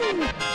Woo!